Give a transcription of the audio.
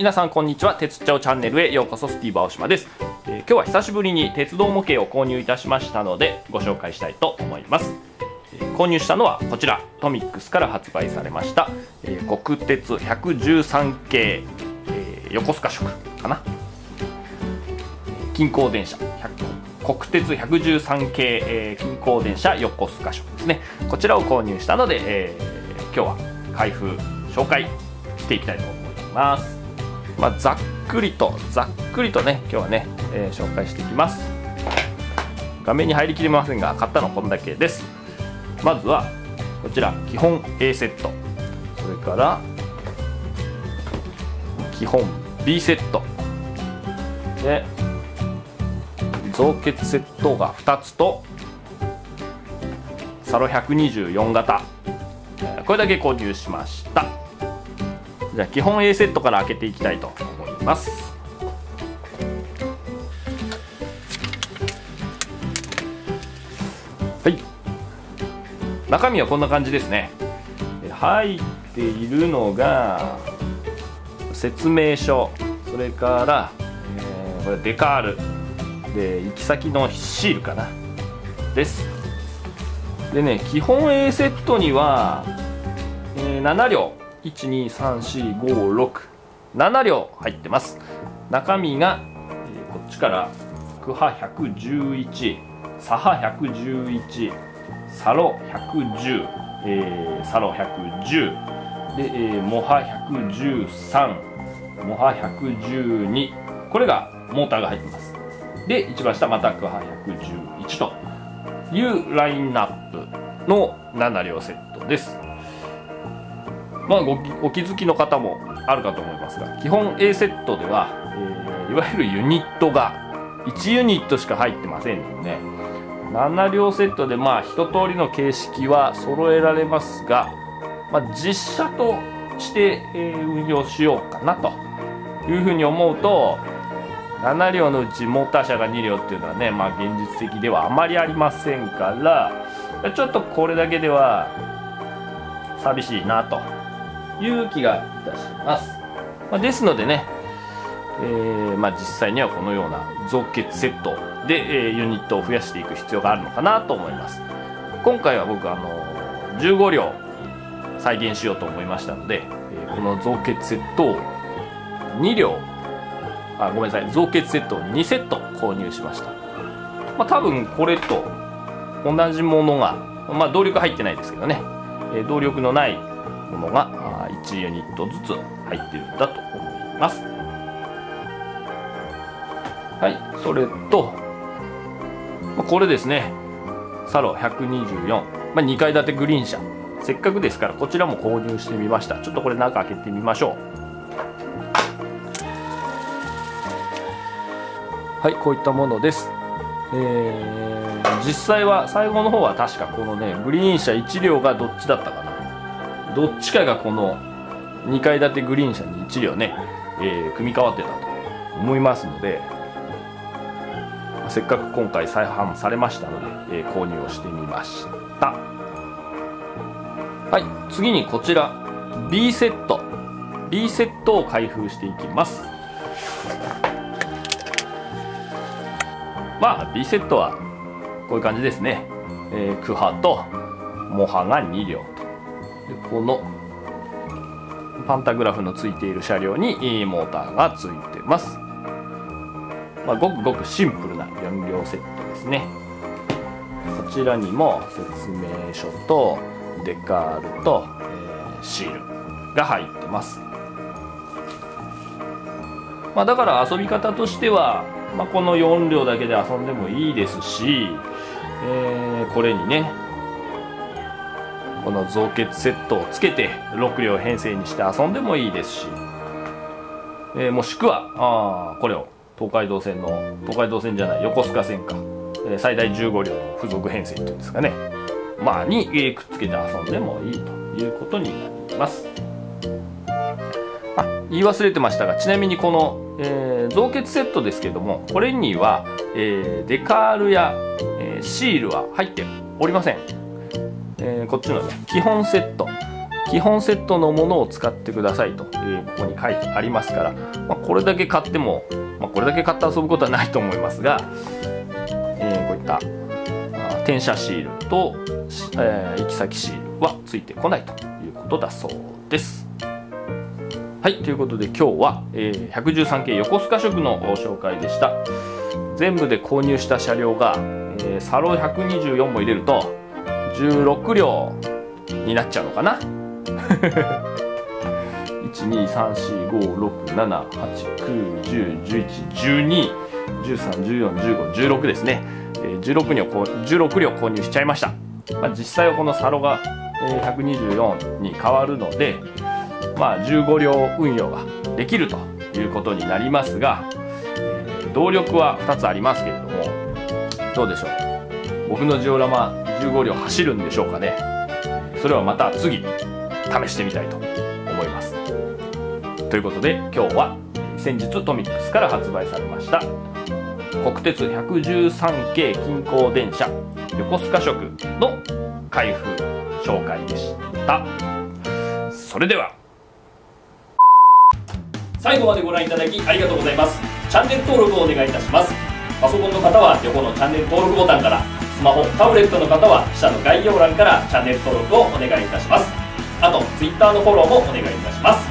皆さんこんにちは。鉄ちゃおチャンネルへようこそスティーブ青島です、えー、今日は久しぶりに鉄道模型を購入いたしましたのでご紹介したいと思います、えー、購入したのはこちら。トミックスから発売されました、えー、国鉄113系、え横須賀色かな。近郊電車。国鉄113系、え近郊電車。横須賀色ですね。こちらを購入したので、え今日は開封紹介していきたいと思います、まあ、ざっくりとざっくりとね今日はね、えー、紹介していきます。画面に入りきれませんが買ったのこんだけです。まずはこちら基本 A セット。それから基本 B セット。で造血セットが2つとサロ124型。これだけ購入しました。じゃあ基本 A セットから開けていきたいと思います。はい。中身はこんな感じですね。入っているのが説明書。それから、えー、これデカール。で行き先のシールかな。です。でね基本 A セットには、えー、7両。1234567両入ってます。中身が、えー、こっちから区波111左波111サロ110、えー、サロ110で、えー、モハ113モハ112これがモーターが入ってます。で一番下また区波111というラインナップの7両セットです。まあ、お気づきの方もあるかと思いますが基本 A セットでは、えー、いわゆるユニットが1ユニットしか入ってませんので、ね、7両セットでまあ一通りの形式は揃えられますが、まあ、実車として、えー、運用しようかなというふうに思うと7両のうちモーター車が2両っていうのはねまあ現実的ではあまりありませんからちょっとこれだけでは寂しいなという気がいたします、まあ、ですのでね、えー、まあ、実際にはこのような造血セットで、えー、ユニットを増やしていく必要があるのかなと思います。今回は僕あの15両再現しようと思いましたので、えー、この造血セットを2両あごめんなさい造血セットを2セット購入しました。まあ多分これと同じものがまあ動力入ってないですけどね、え動力のないものが1ユニットずつ入ってるんだと思います。はいそれとこれですね。サロ124、まあ、2階建てグリーン車。せっかくですからこちらも購入してみました。ちょっとこれ中開けてみましょう。はいこういったものです。えー、実際は最後の方は確かこのねグリーン車1両がどっちだったかな。どっちかがこの2階建てグリーン車に1両ね、えー、組み替わってたと思いますのでせっかく今回再販されましたので、えー、購入をしてみました。はい次にこちら B セット。B セットを開封していきます。まあ B セットはこういう感じですね、えー、クハとモハが2両と。でこのパンタグラフのついている車両にモーターがついてます、まあ、ごくごくシンプルな4両セットですね。こちらにも説明書とデカールと、えー、シールが入ってます。まあ、だから遊び方としては、まあ、この4両だけで遊んでもいいですし、えー、これにねの造血セットをつけて6両編成にして遊んでもいいですし、えー、もしくはあこれを東海道線の東海道線じゃない横須賀線か、えー、最大15両の付属編成っていうんですかね。まあに、え、くっつけて遊んでもいいということになります。あ言い忘れてましたがちなみにこの、えー、造血セットですけどもこれには、えー、デカールや、えー、シールは入っておりません。えー、こっちのね基本セット。基本セットのものを使ってくださいと、えー、ここに書いてありますから、まあ、これだけ買っても、まあ、これだけ買って遊ぶことはないと思いますが、えー、こういった転写シールと、えー、行き先シールはついてこないということだそうです。はいということで今日は、えー、113系横須賀色のご紹介でした。全部で購入した車両が、えー、サロ124も入れると16両になっちゃうのかな？12345678910111213141516ですね、えー、16, 両16両購入しちゃいました、まあ、実際はこのサロが、えー、124に変わるのでまあ、15両運用ができるということになりますが、えー、動力は2つありますけれどもどうでしょう？僕のジオラマ15両走るんでしょうかね。それはまた次試してみたいと思います。ということで今日は先日トミックスから発売されました国鉄113系近郊電車横須賀色の開封紹介でした。それでは最後までご覧いただきありがとうございます。チャンネル登録をお願いいたします。パソコンの方は横のチャンネル登録ボタンからスマホタブレットの方は下の概要欄からチャンネル登録をお願いいたします。あと Twitter のフォローもお願いいたします。